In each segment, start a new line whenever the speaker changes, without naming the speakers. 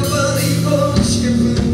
Nobody the you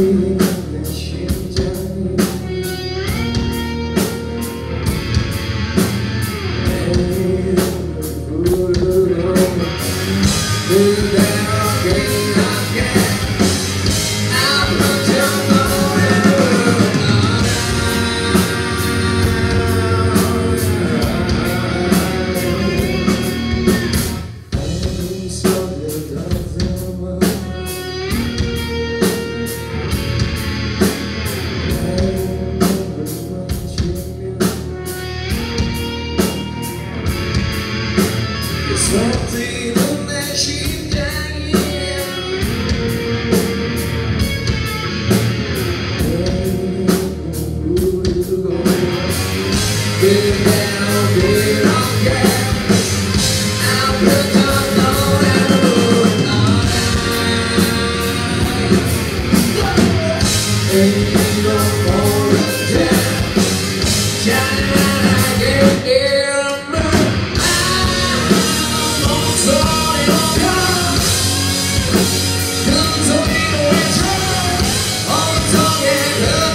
see. something Yeah.